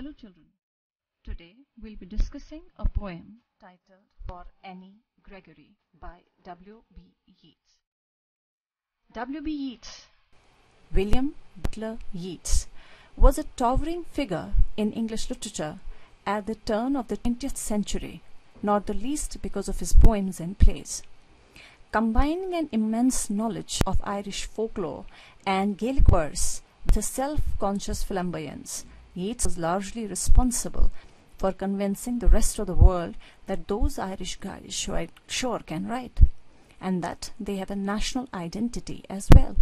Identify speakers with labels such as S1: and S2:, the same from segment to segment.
S1: Hello children. Today we'll be discussing a poem titled For Annie Gregory by W.B. Yeats. W.B. Yeats
S2: William Butler Yeats was a towering figure in English literature at the turn of the 20th century, not the least because of his poems and plays. Combining an immense knowledge of Irish folklore and Gaelic verse with a self-conscious flamboyance, Yeats was largely responsible for convincing the rest of the world that those Irish guys sure, can write, and that they have a national identity as well.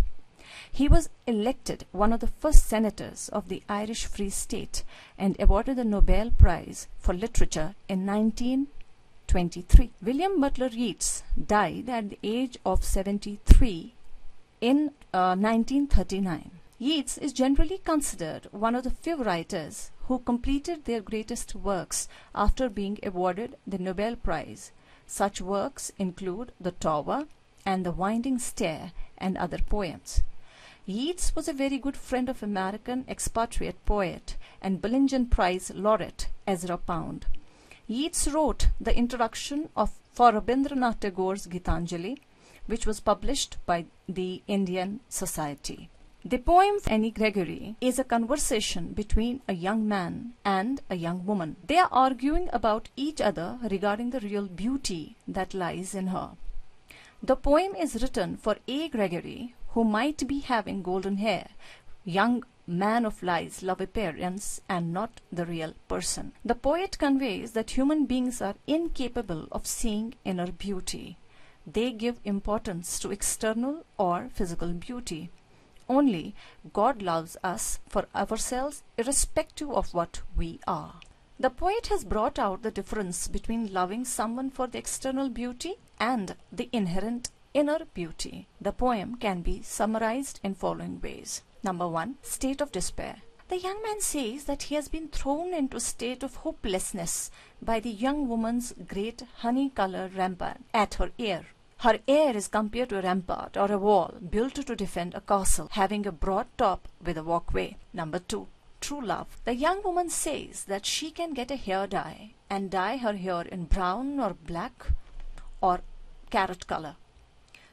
S2: He was elected one of the first senators of the Irish Free State and awarded the Nobel Prize for Literature in 1923. William Butler Yeats died at the age of 73 in uh, 1939. Yeats is generally considered one of the few writers who completed their greatest works after being awarded the Nobel Prize. Such works include The Tower and The Winding Stair and other poems. Yeats was a very good friend of American expatriate poet and Bollingen Prize laureate Ezra Pound. Yeats wrote the introduction of for Rabindranath Tagore's Gitanjali, which was published by the Indian Society. The poem Annie Gregory is a conversation between a young man and a young woman. They are arguing about each other regarding the real beauty that lies in her. The poem is written for A. Gregory, who might be having golden hair, young man of lies, love appearance, and not the real person. The poet conveys that human beings are incapable of seeing inner beauty. They give importance to external or physical beauty. Only God loves us for ourselves irrespective of what we are. The poet has brought out the difference between loving someone for the external beauty and the inherent inner beauty. The poem can be summarized in following ways. Number one, state of despair. The young man says that he has been thrown into a state of hopelessness by the young woman's great honey-colored rampart at her ear. Her air is compared to a rampart or a wall built to defend a castle, having a broad top with a walkway. Number two, true love. The young woman says that she can get a hair dye and dye her hair in brown or black or carrot color.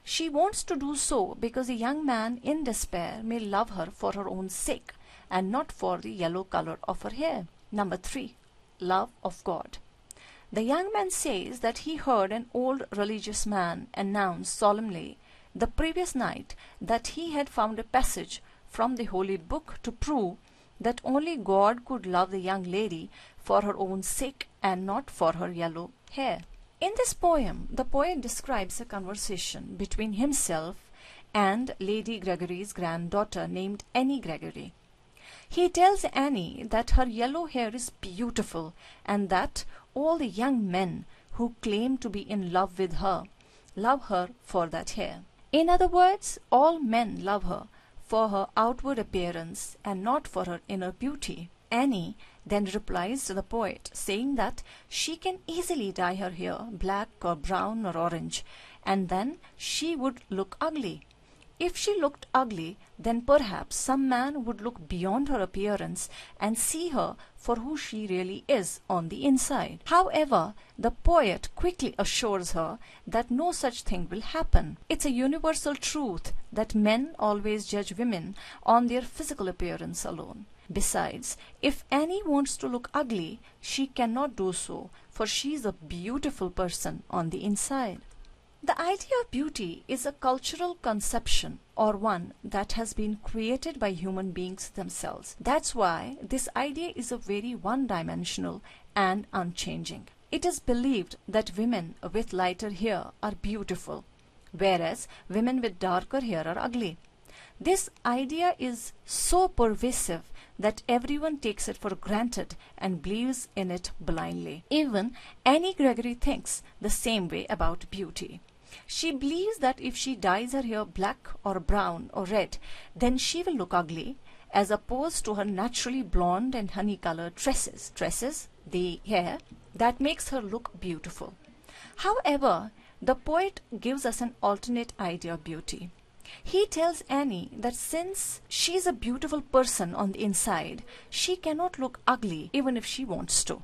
S2: She wants to do so because the young man in despair may love her for her own sake and not for the yellow color of her hair. Number three, love of God. The young man says that he heard an old religious man announce solemnly the previous night that he had found a passage from the holy book to prove that only God could love the young lady for her own sake and not for her yellow hair. In this poem, the poet describes a conversation between himself and Lady Gregory's granddaughter named Annie Gregory. He tells Annie that her yellow hair is beautiful and that all the young men who claim to be in love with her love her for that hair. In other words, all men love her for her outward appearance and not for her inner beauty. Annie then replies to the poet, saying that she can easily dye her hair black or brown or orange, and then she would look ugly. If she looked ugly, then perhaps some man would look beyond her appearance and see her for who she really is on the inside. However, the poet quickly assures her that no such thing will happen. It's a universal truth that men always judge women on their physical appearance alone. Besides, if Annie wants to look ugly, she cannot do so, for she is a beautiful person on the inside. The idea of beauty is a cultural conception or one that has been created by human beings themselves. That's why this idea is a very one-dimensional and unchanging. It is believed that women with lighter hair are beautiful, whereas women with darker hair are ugly. This idea is so pervasive that everyone takes it for granted and believes in it blindly. Even Annie Gregory thinks the same way about beauty. She believes that if she dyes her hair black or brown or red, then she will look ugly as opposed to her naturally blonde and honey-colored tresses. Tresses, the hair, that makes her look beautiful. However, the poet gives us an alternate idea of beauty. He tells Annie that since she is a beautiful person on the inside, she cannot look ugly even if she wants to.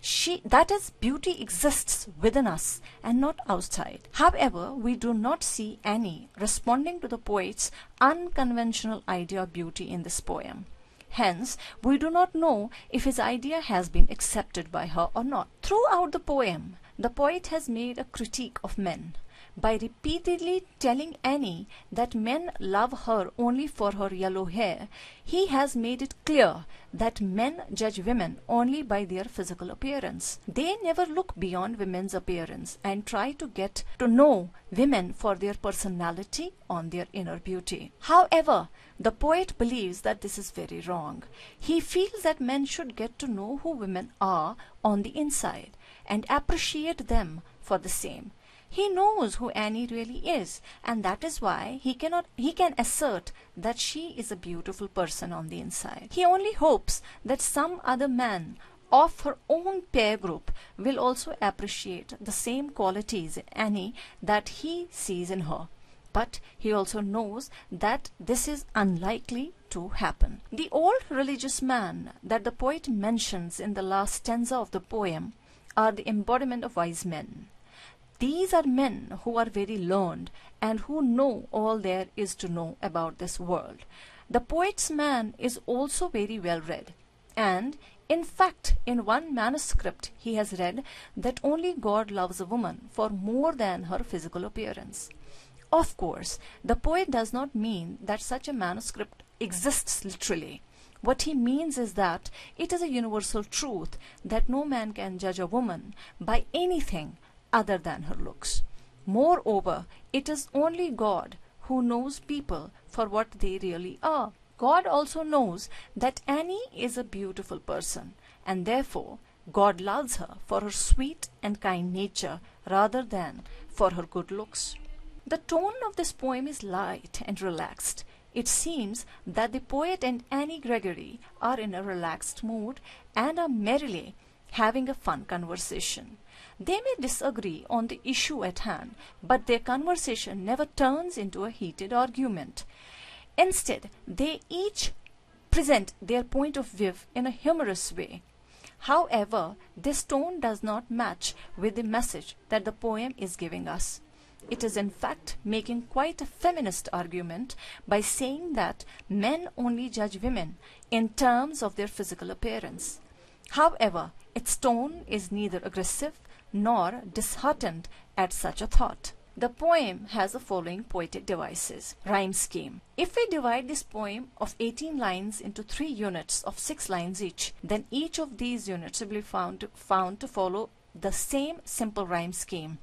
S2: She, that is, beauty exists within us and not outside. However, we do not see Annie responding to the poet's unconventional idea of beauty in this poem. Hence, we do not know if his idea has been accepted by her or not. Throughout the poem, the poet has made a critique of men by repeatedly telling Annie that men love her only for her yellow hair, he has made it clear that men judge women only by their physical appearance. They never look beyond women's appearance and try to get to know women for their personality on their inner beauty. However, the poet believes that this is very wrong. He feels that men should get to know who women are on the inside and appreciate them for the same. He knows who Annie really is, and that is why he cannot he can assert that she is a beautiful person on the inside. He only hopes that some other man of her own peer group will also appreciate the same qualities in Annie that he sees in her. But he also knows that this is unlikely to happen. The old religious man that the poet mentions in the last stanza of the poem are the embodiment of wise men. These are men who are very learned and who know all there is to know about this world. The poet's man is also very well read, and in fact, in one manuscript, he has read that only God loves a woman for more than her physical appearance. Of course, the poet does not mean that such a manuscript exists literally. What he means is that it is a universal truth that no man can judge a woman by anything other than her looks. Moreover, it is only God who knows people for what they really are. God also knows that Annie is a beautiful person, and therefore God loves her for her sweet and kind nature rather than for her good looks. The tone of this poem is light and relaxed. It seems that the poet and Annie Gregory are in a relaxed mood and are merrily having a fun conversation. They may disagree on the issue at hand, but their conversation never turns into a heated argument. Instead, they each present their point of view in a humorous way. However, this tone does not match with the message that the poem is giving us. It is in fact making quite a feminist argument by saying that men only judge women in terms of their physical appearance. However, its tone is neither aggressive nor disheartened at such a thought. The poem has the following poetic devices. Rhyme scheme. If we divide this poem of 18 lines into three units of 6 lines each, then each of these units will be found to, found to follow the same simple rhyme scheme.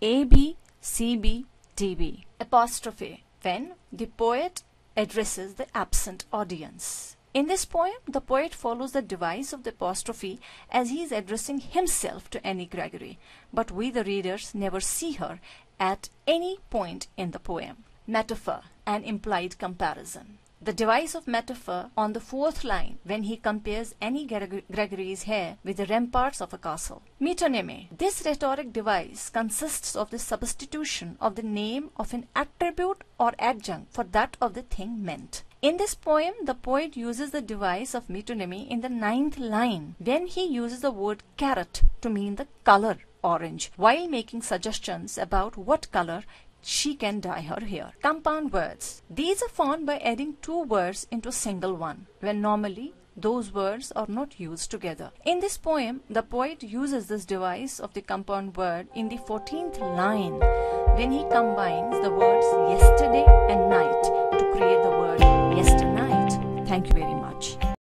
S2: A, B, C, B, D, B. Apostrophe. When the poet addresses the absent audience. In this poem, the poet follows the device of the apostrophe as he is addressing himself to Annie Gregory, but we the readers never see her at any point in the poem. Metaphor and implied comparison. The device of metaphor on the fourth line when he compares Annie Gregory's hair with the ramparts of a castle. Metonymy. This rhetoric device consists of the substitution of the name of an attribute or adjunct for that of the thing meant. In this poem, the poet uses the device of metonymy in the ninth line when he uses the word carrot to mean the color orange while making suggestions about what color she can dye her hair. Compound words. These are formed by adding two words into a single one when normally those words are not used together. In this poem, the poet uses this device of the compound word in the 14th line when he combines the words yesterday and night to create the word yesternight. Thank you very much.